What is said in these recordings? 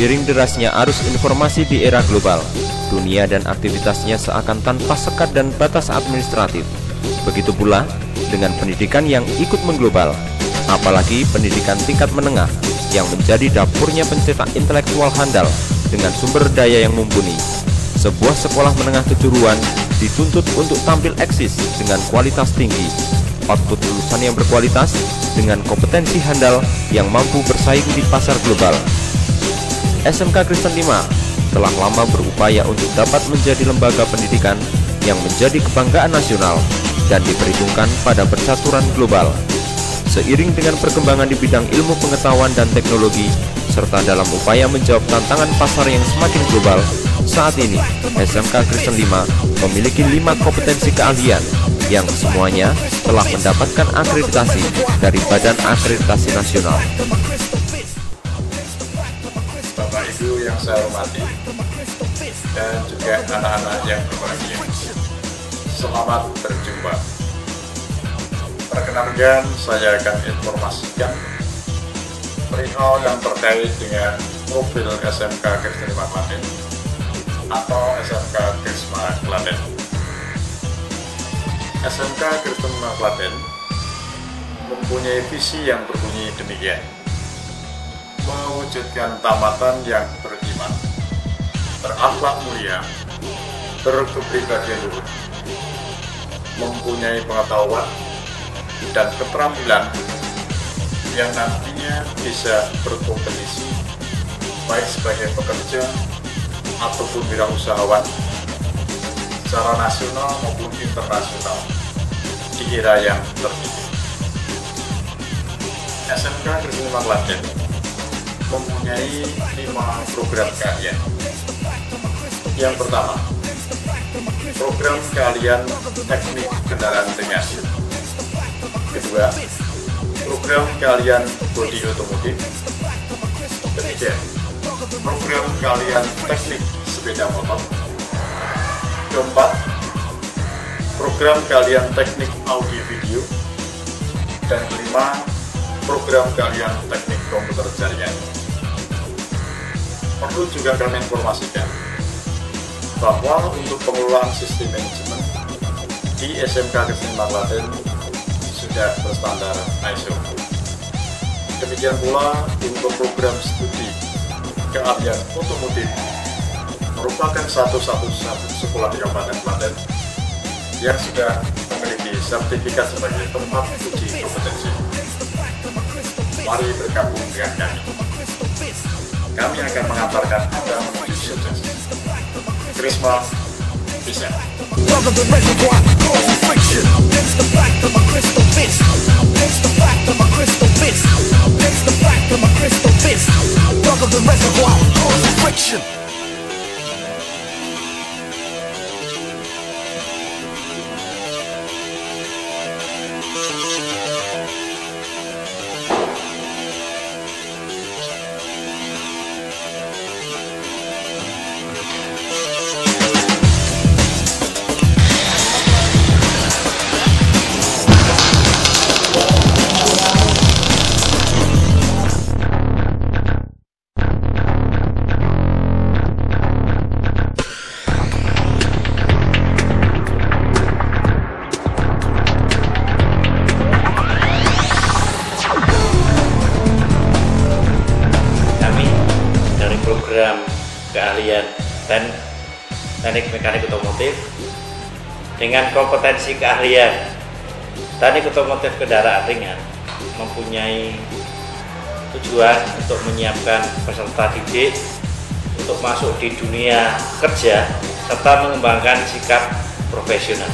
Seiring derasnya arus informasi di era global, dunia dan aktivitasnya seakan tanpa sekat dan batas administratif. Begitu pula dengan pendidikan yang ikut mengglobal, apalagi pendidikan tingkat menengah yang menjadi dapurnya pencetak intelektual handal dengan sumber daya yang mumpuni. Sebuah sekolah menengah kejuruan dituntut untuk tampil eksis dengan kualitas tinggi, output lulusan yang berkualitas dengan kompetensi handal yang mampu bersaing di pasar global. SMK Kristen 5 telah lama berupaya untuk dapat menjadi lembaga pendidikan yang menjadi kebanggaan nasional dan diperhitungkan pada percaturan global. Seiring dengan perkembangan di bidang ilmu pengetahuan dan teknologi, serta dalam upaya menjawab tantangan pasar yang semakin global, saat ini SMK Kristen 5 memiliki lima kompetensi keahlian yang semuanya telah mendapatkan akreditasi dari Badan Akreditasi Nasional. Ibu yang saya hormati dan juga anak-anak yang berbahagia. Selamat berjumpa. Perkenalkan, saya akan informasikan perihal yang terkait dengan profil SMK Kristen Klaten atau SMK Krisma Klaten. SMK Kristen Klaten mempunyai visi yang berbunyi demikian mewujudkan tamatan yang beriman, berakhlak mulia, berkepribadian luhur, mempunyai pengetahuan dan keterampilan yang nantinya bisa berkompetisi baik sebagai pekerja ataupun wirausahawan secara nasional maupun internasional di era yang terkini. SMK Kristen Klaten mempunyai lima program keahlian. Yang pertama, program keahlian teknik kendaraan ringan. Kedua, program keahlian bodi otomotif. Ketiga, program keahlian teknik sepeda motor. Keempat, program keahlian teknik audio video. Dan kelima, program keahlian teknik komputer jaringan perlu juga kami informasikan bahwa untuk pengelolaan sistem manajemen di SMK Kristen Klaten sudah berstandar ISO. Demikian pula untuk program studi keahlian otomotif merupakan satu-satu sekolah di Kabupaten Klaten yang sudah memiliki sertifikat sebagai tempat uji kompetensi. Mari bergabung dengan kami kami akan mengantarkan Anda menuju. Krisma bisa. Welcome to Reservoir Friction. The fact of my crystal fist. The fact of my crystal fist. The fact of my crystal fist. Welcome to Reservoir Friction. Dengan kompetensi keahlian. Teknik otomotif kendaraan ringan mempunyai tujuan untuk menyiapkan peserta didik untuk masuk di dunia kerja serta mengembangkan sikap profesional.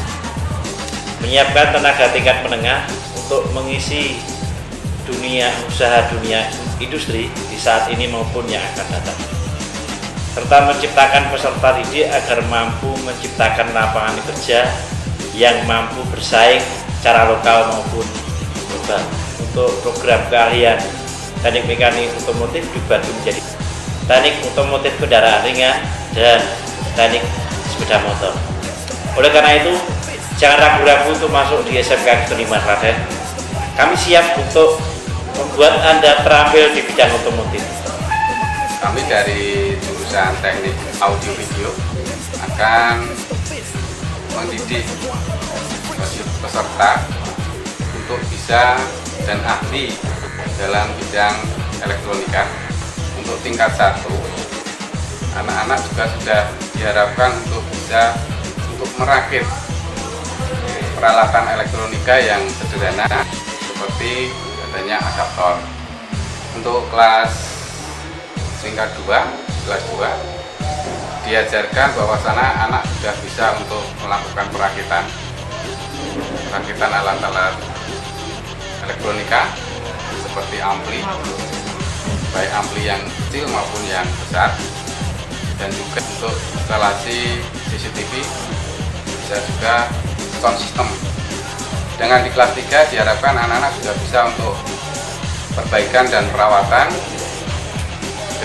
Menyiapkan tenaga tingkat menengah untuk mengisi dunia usaha dunia industri di saat ini maupun yang akan datang serta menciptakan peserta didik agar mampu menciptakan lapangan kerja yang mampu bersaing secara lokal maupun global. Untuk program keahlian teknik mekanik otomotif dibagi menjadi teknik otomotif kendaraan ringan dan teknik sepeda motor. Oleh karena itu jangan ragu-ragu untuk masuk di SMK Kelima Klaten kami siap untuk membuat Anda terampil di bidang otomotif. kami dari jurusan teknik audio video akan mendidik peserta untuk bisa dan ahli dalam bidang elektronika. Untuk tingkat satu anak-anak juga sudah diharapkan untuk bisa untuk merakit peralatan elektronika yang sederhana seperti adanya adaptor. Untuk kelas tingkat 2 kelas 2 diajarkan bahwa sana anak sudah bisa untuk melakukan perakitan perakitan alat-alat elektronika seperti ampli baik ampli yang kecil maupun yang besar dan juga untuk instalasi CCTV bisa juga sound system. Dengan di kelas 3 diharapkan anak-anak sudah bisa untuk perbaikan dan perawatan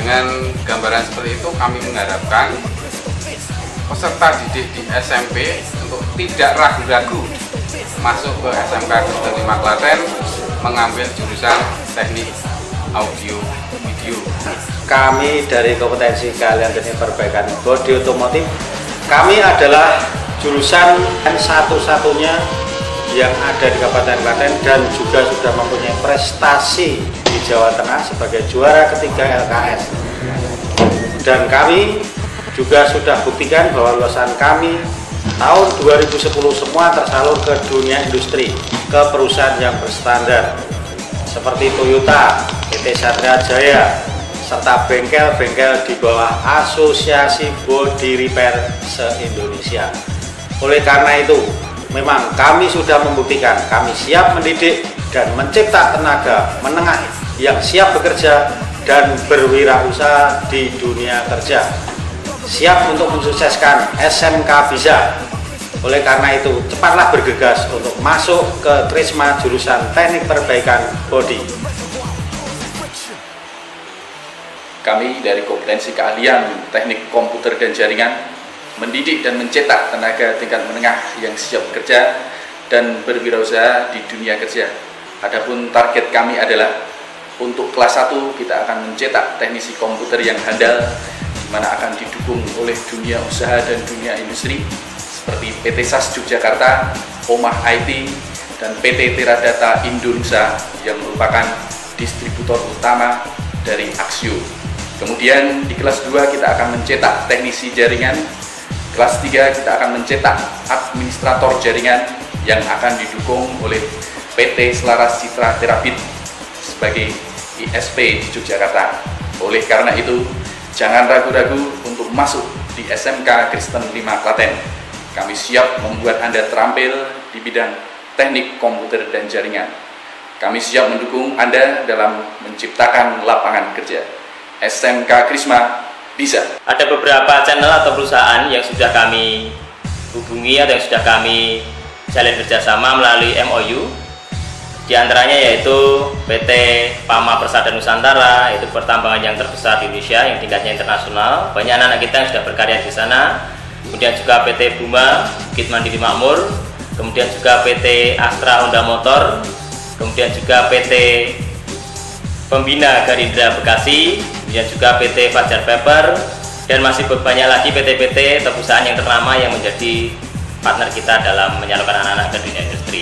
dengan gambaran seperti itu kami mengharapkan peserta didik di SMP untuk tidak ragu-ragu masuk ke SMK Kristen 5 Klaten mengambil jurusan teknik audio video. Kami dari kompetensi kalian teknik perbaikan bodi otomotif kami adalah jurusan satu-satunya yang ada di Kabupaten Klaten dan juga sudah mempunyai prestasi Jawa Tengah sebagai juara ketiga LKS. Dan kami juga sudah buktikan bahwa lulusan kami tahun 2010 semua tersalur ke dunia industri, ke perusahaan yang berstandar seperti Toyota, PT Satria Jaya, serta bengkel-bengkel di bawah Asosiasi Body Repair se-Indonesia. Oleh karena itu, memang kami sudah membuktikan kami siap mendidik dan mencipta tenaga menengah yang siap bekerja dan berwirausaha di dunia kerja. Siap untuk mensukseskan SMK bisa. Oleh karena itu cepatlah bergegas untuk masuk ke Trisma jurusan teknik perbaikan body kami dari kompetensi keahlian teknik komputer dan jaringan mendidik dan mencetak tenaga tingkat menengah yang siap bekerja dan berwirausaha di dunia kerja. Adapun target kami adalah untuk kelas 1 kita akan mencetak teknisi komputer yang handal di mana akan didukung oleh dunia usaha dan dunia industri seperti PT SAS Yogyakarta, Omah IT, dan PT Teradata Indonesia yang merupakan distributor utama dari Axio. Kemudian di kelas 2 kita akan mencetak teknisi jaringan Kelas 3 kita akan mencetak administrator jaringan yang akan didukung oleh PT Selaras Citra Terapit sebagai ISP di Yogyakarta. Oleh karena itu, jangan ragu-ragu untuk masuk di SMK Kristen 5 Klaten. Kami siap membuat Anda terampil di bidang teknik komputer dan jaringan. Kami siap mendukung Anda dalam menciptakan lapangan kerja. SMK Krisma bisa. Ada beberapa channel atau perusahaan yang sudah kami hubungi atau yang sudah kami jalin kerjasama melalui MOU. Di antaranya yaitu PT Pama Persada Nusantara, itu pertambangan yang terbesar di Indonesia yang tingkatnya internasional. Banyak anak-anak kita yang sudah berkarya di sana. Kemudian juga PT Buma, Bukit Mandiri Makmur, kemudian juga PT Astra Honda Motor, kemudian juga PT Pembina Garindra Bekasi, kemudian juga PT Fajar Paper, dan masih banyak lagi PT-PT perusahaan yang ternama yang menjadi partner kita dalam menyalurkan anak-anak ke dunia industri.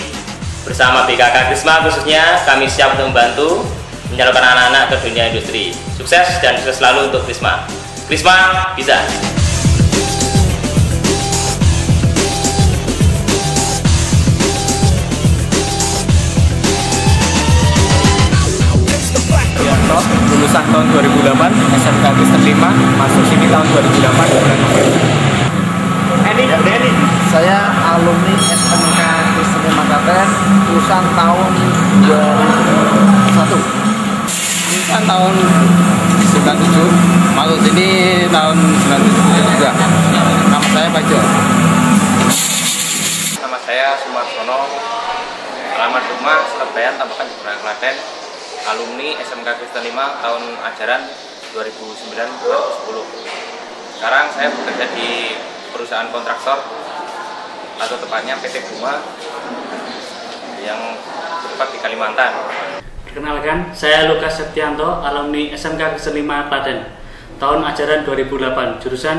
Bersama BKK Krisma khususnya, kami siap untuk membantu menyalurkan anak-anak ke dunia industri. Sukses dan sukses selalu untuk Krisma. Krisma bisa! lulusan tahun 2008 SMK Kristen 5 masuk sini tahun 2008 bulan Eni, Eni. Saya alumni SMK Kristen 5 Klaten lulusan tahun 2001 lulusan tahun 97 masuk sini tahun 97 juga nama saya Bajo nama saya Sumarsono. Alamat rumah Surabaya Tambakan Jepang Klaten. Alumni SMK Kristen 5 tahun ajaran 2009-2010 sekarang saya bekerja di perusahaan kontraktor atau tepatnya PT Buma yang bertempat di Kalimantan Perkenalkan, saya Lukas Setianto, alumni SMK 5 Klaten. tahun ajaran 2008 jurusan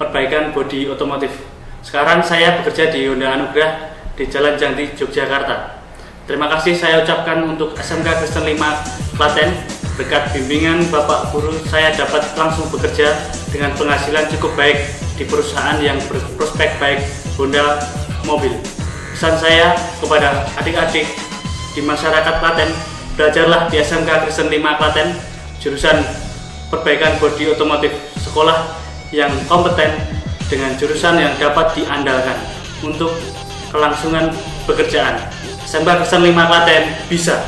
perbaikan bodi otomotif. Sekarang saya bekerja di Honda Anugrah di Jalan Jangti, Yogyakarta. Terima kasih saya ucapkan untuk SMK Kristen 5 Klaten. Berkat bimbingan Bapak Guru, saya dapat langsung bekerja dengan penghasilan cukup baik di perusahaan yang berprospek baik Honda Mobil. Pesan saya kepada adik-adik di masyarakat Klaten, belajarlah di SMK Kristen 5 Klaten, jurusan perbaikan bodi otomotif, sekolah yang kompeten dengan jurusan yang dapat diandalkan untuk kelangsungan pekerjaan. SMK Kristen 5 Klaten bisa.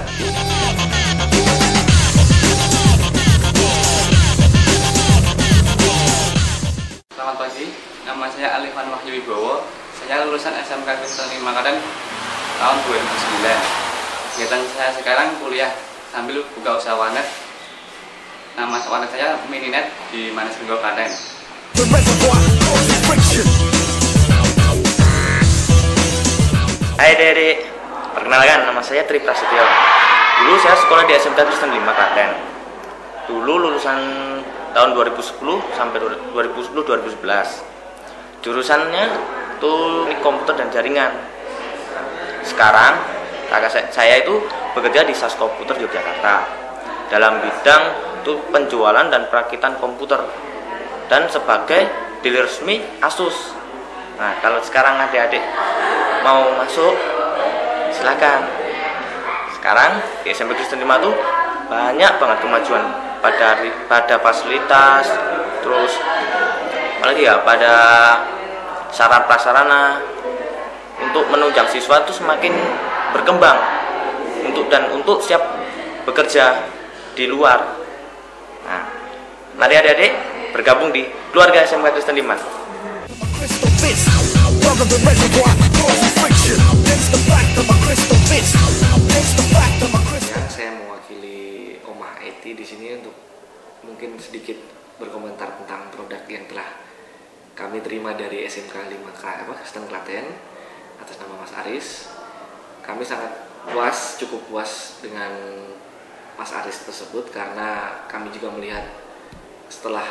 Selamat pagi, nama saya Alifan Wahyu Wibowo. Saya lulusan SMK Kristen 5 Klaten tahun 2009. Kegiatan saya sekarang kuliah sambil buka usaha warnet. Nama warnet saya Mininet di Manis Ringgo Klaten. Hai Dede, perkenalkan nama saya Tri Prasetyo. Dulu saya sekolah di SMK Kristen 5 Klaten. Dulu lulusan tahun 2010 sampai 2010-2011. Jurusannya tuh komputer dan jaringan. Sekarang kakak saya, itu bekerja di SAS Komputer Yogyakarta dalam bidang tuh penjualan dan perakitan komputer dan sebagai dealer resmi Asus. Nah, kalau sekarang adik-adik mau masuk silakan. Sekarang di SMP Kristen 5 tuh banyak banget kemajuan pada pada fasilitas, terus apalagi ya pada sarana prasarana untuk menunjang siswa itu semakin berkembang untuk dan untuk siap bekerja di luar. Nah, mari adik-adik bergabung di keluarga SMK Kristen 5. Ya, saya mewakili Oma Eti di sini untuk mungkin sedikit berkomentar tentang produk yang telah kami terima dari SMK 5K apa Kristen Klaten atas nama Mas Aris. Kami sangat puas, cukup puas dengan Mas Aris tersebut karena kami juga melihat setelah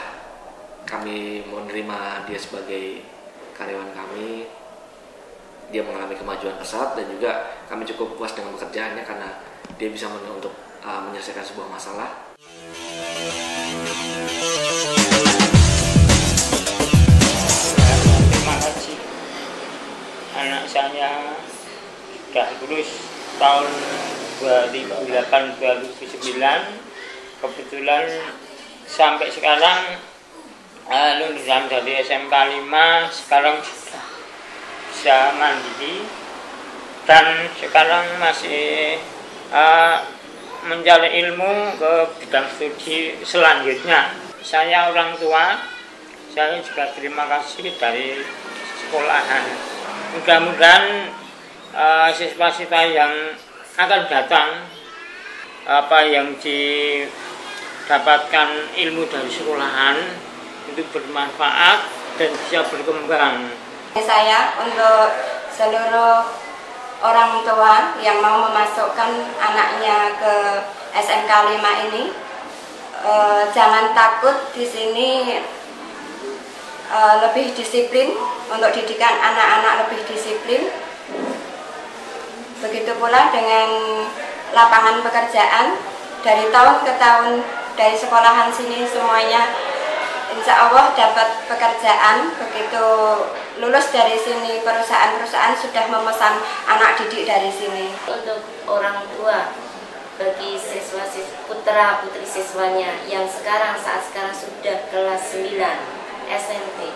kami menerima dia sebagai karyawan kami dia mengalami kemajuan pesat dan juga kami cukup puas dengan pekerjaannya karena dia bisa untuk uh, menyelesaikan sebuah masalah saya sudah lulus tahun 2008-2009 kebetulan sampai sekarang uh, lulusan dari SMK 5 sekarang sudah bisa mandiri. Dan sekarang masih uh, mencari ilmu ke bidang studi selanjutnya. Saya orang tua saya juga terima kasih dari sekolahan mudah-mudahan uh, siswa-siswa yang akan datang apa yang didapatkan ilmu dari sekolahan itu bermanfaat dan bisa berkembang. Saya untuk seluruh orang tua yang mau memasukkan anaknya ke SMK 5 ini eh, jangan takut di sini eh, lebih disiplin untuk didikan anak-anak lebih disiplin. Begitu pula dengan lapangan pekerjaan dari tahun ke tahun dari sekolahan sini semuanya insya Allah dapat pekerjaan. Begitu lulus dari sini perusahaan-perusahaan sudah memesan anak didik dari sini. Untuk orang tua bagi siswa putra putri siswanya yang sekarang saat sekarang sudah kelas 9 SMP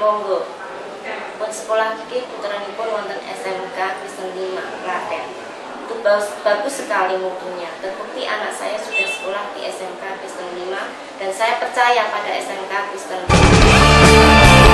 monggo. Pun sekolah ki pun wonten SMK Kristen 5 Klaten. Itu bagus, bagus sekali mutunya terbukti anak saya sudah sekolah di SMK Kristen 5 dan saya percaya pada SMK Kristen 5